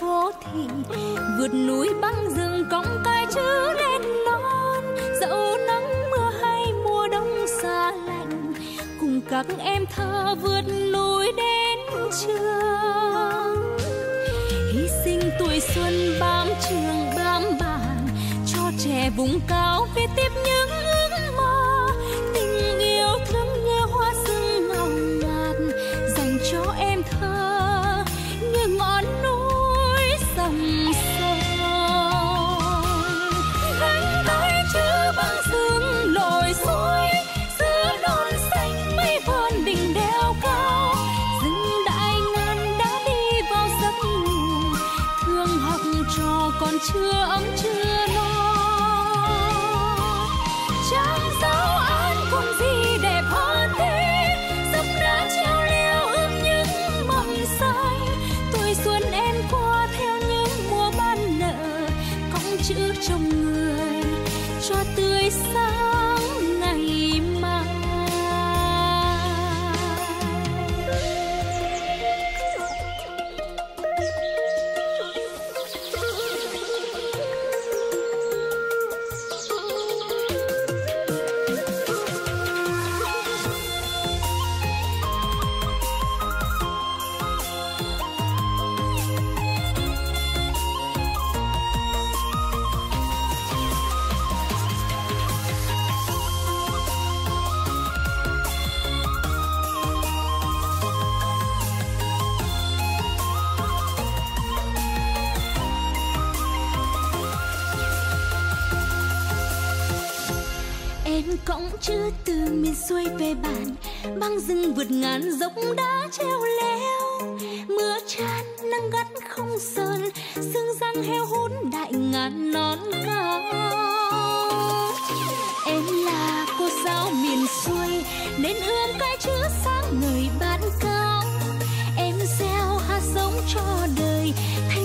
phố thị vượt núi băng rừng cong cai chữ lên non. Dẫu nắng mưa hay mùa đông xa lạnh, cùng các em thơ vượt núi đến trường. Hy sinh tuổi xuân bám trường bám bàn, cho trẻ vùng cao viết tiếp những trong người cho tươi sáng. cõng chữ từ miền xuôi về bản, băng rừng vượt ngàn dốc đá treo leo. Mưa chan, nắng gắt không sơn sương răng heo hốn đại ngàn non cao. Em là cô giáo miền xuôi, nên hương cái chữ sáng người bạn cao. Em gieo hạt giống cho đời thay